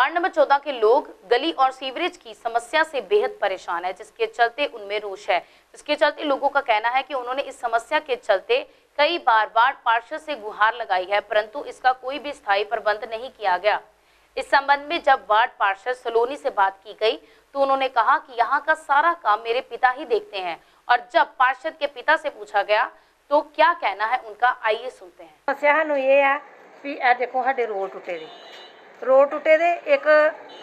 Ward number चौदह के लोग गली और सीवरेज की समस्या से बेहद परेशान है, जिसके चलते उनमें रोष है। जिसके चलते लोगों का कहना है कि उन्होंने इस समस्या के चलते कई बार वार्ड पार्षद से गुहार लगाई है, परंतु इसका कोई भी स्थायी प्रबंध नहीं किया गया। इस संबंध में जब वार्ड पार्षद सलोनी से बात की गई तो उन्होंने कहा कि यहाँ का सारा काम मेरे पिता ही देखते हैं और जब पार्षद के पिता से पूछा गया तो क्या कहना है उनका, आइए सुनते हैं। समस्या है देखो साडे रोड टूटे ਰੋਡ ਟੁੱਟੇ ਦੇ ਇੱਕ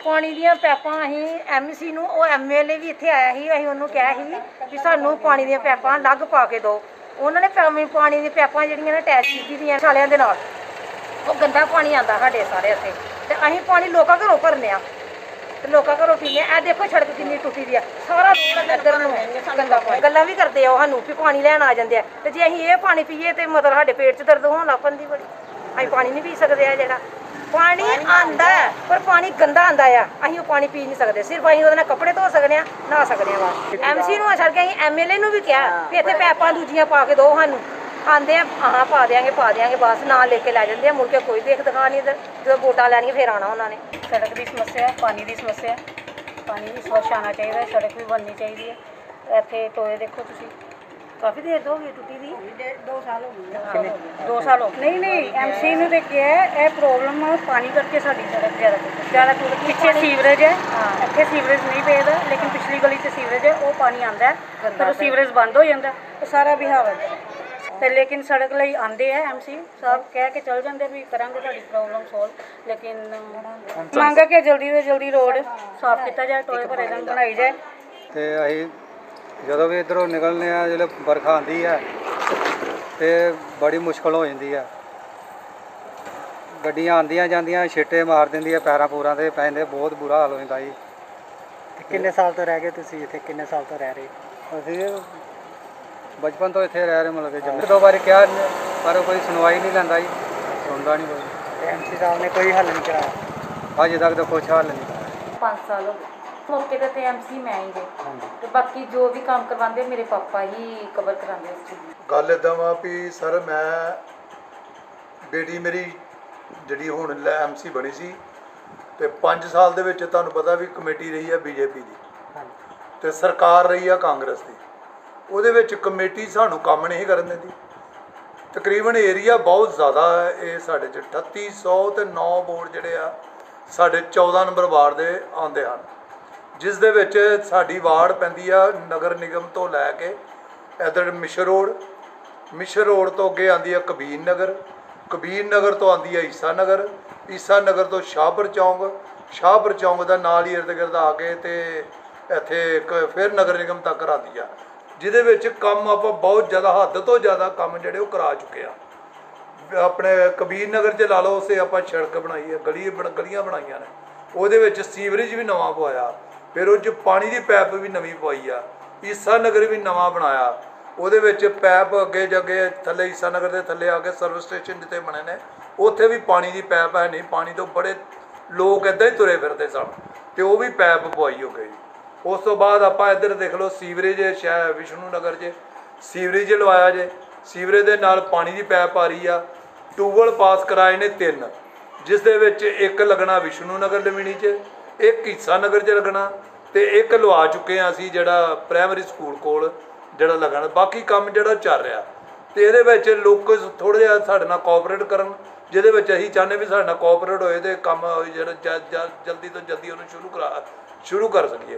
ਪਾਣੀ ਦੀਆਂ ਪੈਪਾਂ ਅਸੀਂ ਐਮਸੀ ਨੂੰ ਉਹ ਐਮਐਲਏ ਵੀ ਇੱਥੇ ਆਇਆ ਸੀ ਅਸੀਂ ਉਹਨੂੰ ਕਿਹਾ ਸੀ ਵੀ ਸਾਨੂੰ ਪਾਣੀ ਦੀਆਂ ਪੈਪਾਂ ਅਲੱਗ ਪਾ ਕੇ ਦਿਓ। ਉਹਨਾਂ ਨੇ ਪਾਣੀ ਪਾਣੀ ਦੀਆਂ ਪੈਪਾਂ ਜਿਹੜੀਆਂ ਨੇ ਅਟੈਚ ਕੀਤੀ ਦੀਆਂ ਸਾਲਿਆਂ ਦੇ ਨਾਲ। ਉਹ ਗੰਦਾ ਪਾਣੀ ਆਂਦਾ ਸਾਡੇ ਸਾਰੇ ਇੱਥੇ। ਤੇ ਅਸੀਂ ਪਾਣੀ ਲੋਕਾਂ ਘਰੋਂ ਭਰਨੇ ਆ। ਤੇ ਲੋਕਾਂ ਘਰੋਂ ਪੀਂਦੇ ਆ। ਇਹ ਦੇਖੋ ਸੜਕ ਕਿੰਨੀ ਟੁੱਟੀ ਦੀ ਆ। ਸਾਰਾ ਰੋਡ ਇੱਧਰ ਨੂੰ ਗੰਦਾ ਪਾਣੀ। ਗੱਲਾਂ ਵੀ ਕਰਦੇ ਆ ਉਹ ਸਾਨੂੰ ਵੀ ਪਾਣੀ ਲੈਣ ਆ ਜਾਂਦੇ ਆ। ਤੇ ਜੇ ਅਸੀਂ ਇਹ ਪਾਣੀ ਪੀਏ ਤੇ ਮਤਲਬ ਸਾਡੇ ਪੇਟ 'ਚ ਦਰਦ ਹੋਣ ਲੱਗ ਪੈਂਦੀ ਬੜੀ। ਅਸੀਂ ਪਾਣੀ ਨਹੀਂ ਪੀ ਸਕਦੇ ਆ ਜਿਹੜਾ। ਪਾਣੀ ਆਂਦਾ ਹੈ, ਪਰ ਪਾਣੀ ਗੰਦਾ ਆਂਦਾ ਆ। ਅਸੀਂ ਉਹ ਪਾਣੀ ਪੀ ਨਹੀਂ ਸਕਦੇ। ਸਿਰਫ ਅਸੀਂ ਉਹਦੇ ਨਾਲ ਕੱਪੜੇ ਧੋ ਸਕਦੇ ਆ ਨਹਾ ਸਕਦੇ ਆ ਬਸ। ਐਮਸੀ ਨੂੰ ਅਸਲ ਕੇ ਅਸੀਂ ਐਮਐਲਏ ਨੂੰ ਵੀ ਕਿਹਾ। ਵੀ ਇੱਥੇ ਪੈਪਾਂ ਦੂਜੀਆਂ ਪਾ ਕੇ ਦਿਓ ਸਾਨੂੰ। ਆਂਦੇ ਆ ਹਾਂ ਪਾ ਦਿਆਂਗੇ ਪਾ ਦਿਆਂਗੇ ਬਸ ਨਾਲ ਲੈ ਕੇ ਲੈ ਜਾਂਦੇ ਆ। ਮੁੜ ਕੇ ਕੋਈ ਦੇਖ ਦਿਖਾ ਨਹੀਂ ਇੱਧਰ। ਜਦੋਂ ਵੋਟਾਂ ਲੈਣੀਆਂ ਫੇਰ ਆਣਾ ਉਹਨਾਂ ਨੇ। ਸੜਕ ਦੀ ਸਮੱਸਿਆ ਪਾਣੀ ਦੀ ਸਮੱਸਿਆ ਪਾਣੀ ਵੀ ਸਵੱਛ ਆਉਣਾ ਚਾਹੀਦਾ ਸੜਕ ਵੀ ਬਣਨੀ ਚਾਹੀਦੀ ਹੈ। ਇੱਥੇ ਟੋਏ ਦੇਖੋ ਤੁਸੀਂ। ਕਾਫੀ ਦੇਰ ਤੋਂ ਹੋ ਗਈ ਟੁੱਟੀ ਦੀ। 2 ਸਾਲ ਹੋ ਗਏ। 2 ਸਾਲ ਹੋ ਨਹੀਂ ਨਹੀਂ ਐਮਸੀ ਨੂੰ ਤੇ ਕਿਹਾ ਹੈ, ਇਹ ਪ੍ਰੋਬਲਮ ਪਾਣੀ ਕਰਕੇ ਸਾਡੀ ਸੜਕ ਜ਼ਿਆਦਾ ਟੁੱਟ ਜ਼ਿਆਦਾ ਟੁੱਟ ਪਿੱਛੇ ਸੀਵਰੇਜ ਹੈ। ਇੱਥੇ ਸੀਵਰੇਜ ਨਹੀਂ ਪਏਦਾ ਲੇਕਿਨ ਪਿਛਲੀ ਗਲੀ 'ਚ ਸੀਵਰੇਜ ਹੈ ਉਹ ਪਾਣੀ ਆਂਦਾ ਹੈ। ਪਰ ਉਹ ਸੀਵਰੇਜ ਬੰਦ ਹੋ ਜਾਂਦਾ। ਉਹ ਸਾਰਾ ਬਿਹਾਵ ਹੈ। ਤੇ ਲੇਕਿਨ ਸੜਕ ਲਈ ਆਂਦੇ ਆ ਐਮਸੀ ਸਾਹਿਬ ਕਹਿ ਕੇ ਚਲ ਜਾਂਦੇ ਵੀ ਕਰਾਂਗੇ ਤੁਹਾਡੀ ਪ੍ਰੋਬਲਮ ਸੋਲਵ ਲੇਕਿਨ ਮੰਗ ਹੈ ਕਿ ਜਲਦੀ ਤੋਂ ਜਲਦੀ ਰੋਡ ਸਾਫ਼ ਕੀਤਾ ਜਾਏ ਟੋਏ ਭਰੇ ਜਾਣ ਬਣਾਈ ਜਾਏ। ਤੇ ਅਸੀਂ ਜਦੋਂ ਵੀ ਇਧਰੋਂ ਨਿਕਲਨੇ ਆ ਜਦੋਂ ਬਰਖਾ ਆਂਦੀ ਹੈ ਤੇ ਬੜੀ ਮੁਸ਼ਕਲ ਹੋ ਜਾਂਦੀ ਹੈ ਗੱਡੀਆਂ ਆਂਦੀਆਂ ਜਾਂਦੀਆਂ ਛਿੱਟੇ ਮਾਰ ਦਿੰਦੀਆਂ ਪੈਰਾਂ ਪੂਰਾਂ ਤੇ ਪੈਂਦੇ ਬਹੁਤ ਬੁਰਾ ਹਾਲ ਹੋ ਜਾਂਦਾ ਜੀ। ਕਿੰਨੇ ਸਾਲ ਤੋਂ ਰਹਿ ਗਏ ਤੁਸੀਂ ਇੱਥੇ? ਕਿੰਨੇ ਸਾਲ ਤੋਂ ਰਹਿ ਰਹੇ? ਅਸੀਂ ਬਚਪਨ ਤੋਂ ਇੱਥੇ ਰਹਿ ਰਹੇ ਮਤਲਬ ਕਿ ਜੰਮੇ ਦੋ ਵਾਰੀ ਕਿਹਾ ਪਰ ਕੋਈ ਸੁਣਵਾਈ ਨਹੀਂ ਲੈਂਦਾ ਜੀ। ਸੁਣਦਾ ਨਹੀਂ ਕੋਈ। ਐਮਸੀ ਸਾਹਿਬ ਨੇ ਕੋਈ ਹੱਲ ਨਹੀਂ ਕਰਾਇਆ? ਅਜੇ ਤੱਕ ਤਾਂ ਕੁਛ ਹੱਲ ਨਹੀਂ 5 ਸਾਲ ਹੋ ਗਏ। ਮੌਕੇ ਤੇ ਤੇ ਐਮਸੀ ਮੈਂ ਹੀ ਜੇ ਤੇ ਬਾਕੀ ਜੋ ਵੀ ਕੰਮ ਕਰਵਾਉਂਦੇ ਮੇਰੇ ਪਾਪਾ ਹੀ ਕਵਰ ਕਰਾਉਂਦੇ ਉਸ ਚੀਜ਼ ਨੂੰ। ਗੱਲ ਇਦਾਂ ਵਾ ਵੀ ਸਰ ਮੈਂ ਬੇਟੀ ਮੇਰੀ ਜਿਹੜੀ ਹੁਣ ਐਮਸੀ ਬਣੀ ਸੀ ਤੇ 5 ਸਾਲ ਦੇ ਵਿੱਚ ਤੁਹਾਨੂੰ ਪਤਾ ਵੀ ਕਮੇਟੀ ਰਹੀ ਹੈ ਬੀਜੇਪੀ ਦੀ। ਤੇ ਸਰਕਾਰ ਰਹੀ ਆ ਕਾਂਗਰਸ ਦੀ। ਉਹਦੇ ਵਿੱਚ ਕਮੇਟੀ ਸਾਨੂੰ ਕੰਮ ਨਹੀਂ ਕਰਨ ਦਿੰਦੀ। ਤਕਰੀਬਨ ਏਰੀਆ ਬਹੁਤ ਜ਼ਿਆਦਾ ਹੈ ਇਹ ਸਾਡੇ ਚ। 3800 ਤੇ 9 ਵੋਟ ਜਿਹੜੇ ਆ ਸਾਡੇ 14 ਨੰਬਰ ਵਾਰਡ ਦੇ ਆਉਂਦੇ ਹਨ। ਜਿਸ ਦੇ ਵਿੱਚ ਸਾਡੀ ਵਾਰਡ ਪੈਂਦੀ ਆ ਨਗਰ ਨਿਗਮ ਤੋਂ ਲੈ ਕੇ ਇਧਰ ਮਿਸ਼ਰ ਰੋਡ। ਮਿਸ਼ਰ ਰੋਡ ਤੋਂ ਅੱਗੇ ਆਂਦੀ ਆ ਕਬੀਰ ਨਗਰ। ਕਬੀਰ ਨਗਰ ਤੋਂ ਆਂਦੀ ਆ ਈਸਾ ਨਗਰ। ਈਸਾ ਨਗਰ ਤੋਂ ਸ਼ਾਹਪੁਰ ਚੌਂਕ। ਸ਼ਾਹਪੁਰ ਚੌਂਕ ਦਾ ਨਾਲ ਹੀ ਇਰਦ ਗਿਰਦ ਆ ਕੇ ਤੇ ਇੱਥੇ ਇੱਕ ਫਿਰ ਨਗਰ ਨਿਗਮ ਤੱਕ ਆਉਂਦੀ ਆ। ਜਿਹਦੇ ਵਿੱਚ ਕੰਮ ਆਪਾਂ ਬਹੁਤ ਜ਼ਿਆਦਾ ਹੱਦ ਤੋਂ ਜ਼ਿਆਦਾ ਕੰਮ ਜਿਹੜੇ ਉਹ ਕਰਾ ਚੁੱਕੇ ਆ। ਆਪਣੇ ਕਬੀਰ ਨਗਰ 'ਚ ਲਾ ਲਓ, ਉਸੇ ਆਪਾਂ ਸੜਕ ਬਣਾਈ ਹੈ ਗਲੀ ਬਣ- ਗਲੀਆਂ ਬਣਾਈਆਂ ਨੇ। ਉਹਦੇ ਵਿੱਚ ਸੀਵਰੇਜ ਵੀ ਨਵਾਂ ਪਵਾਇਆ। ਫਿਰ ਉਹ 'ਚ ਪਾਣੀ ਦੀ ਪੈਪ ਵੀ ਨਵੀਂ ਪਵਾਈ ਆ, ਈਸਾ ਨਗਰ ਵੀ ਨਵਾਂ ਬਣਾਇਆ। ਉਹਦੇ ਵਿੱਚ ਪੈਪ ਅੱਗੇ ਜੱਗੇ ਥੱਲੇ ਈਸਾ ਨਗਰ ਦੇ ਥੱਲੇ ਆ ਕੇ ਸਰਵਿਸ ਸਟੇਸ਼ਨ ਜਿੱਥੇ ਬਣੇ ਨੇ, ਉੱਥੇ ਵੀ ਪਾਣੀ ਦੀ ਪੈਪ ਹੈ ਨਹੀਂ, ਪਾਣੀ ਤੋਂ ਬੜੇ ਲੋਕ ਇਦਾਂ ਹੀ ਤੁਰੇ ਫਿਰਦੇ ਸਨ। ਤੇ ਉਹ ਵੀ ਪੈਪ ਪਵਾਈ ਹੋ ਗਈ। ਉਸ ਤੋਂ ਬਾਅਦ ਆਪਾਂ ਇੱਧਰ ਦੇਖ ਲਓ ਸੀਵਰੇਜ ਸ਼ਹਿਰ ਵਿਸ਼ਨੂੰ ਨਗਰ 'ਚ ਸੀਵਰੇਜ ਲਵਾਇਆ ਜੇ, ਸੀਵਰੇਜ ਦੇ ਨਾਲ ਪਾਣੀ ਦੀ ਪੈਪ ਆ ਰਹੀ ਆ। ਟੂਬਲ ਪਾਸ ਕਰਾਏ ਨੇ ਤਿੰਨ, ਜਿਸ ਦੇ ਵਿੱਚ ਇੱਕ ਲੱਗਣਾ ਵਿਸ਼ਨੂੰ ਨਗਰ ਲਵੀਣੀ 'ਚ ਇੱਕ ਹਿੱਸਾ ਨਗਰ 'ਚ ਲੱਗਣਾ ਤੇ ਇੱਕ ਲਵਾ ਚੁੱਕੇ ਆ ਅਸੀਂ ਜਿਹੜਾ ਪ੍ਰਾਇਮਰੀ ਸਕੂਲ ਕੋਲ ਜਿਹੜਾ ਲੱਗਣਾ। ਬਾਕੀ ਕੰਮ ਜਿਹੜਾ ਚੱਲ ਰਿਹਾ ਤੇ ਇਹਦੇ ਵਿੱਚ ਲੋਕ ਥੋੜਾ ਜਿਹਾ ਸਾਡੇ ਨਾਲ ਕੋਆਪਰੇਟ ਕਰਨ, ਜਿਹਦੇ ਵਿੱਚ ਅਸੀਂ ਚਾਹੁੰਦੇ ਵੀ ਸਾਡੇ ਨਾਲ ਕੋਆਪਰੇਟ ਹੋਏ ਤੇ ਕੰਮ ਜਿਹੜਾ ਜਲਦੀ ਤੋਂ ਜਲਦੀ ਉਹਨੂੰ ਸ਼ੁਰੂ ਕਰਾ ਸ਼ੁਰੂ ਕਰ ਸਕੀਏ।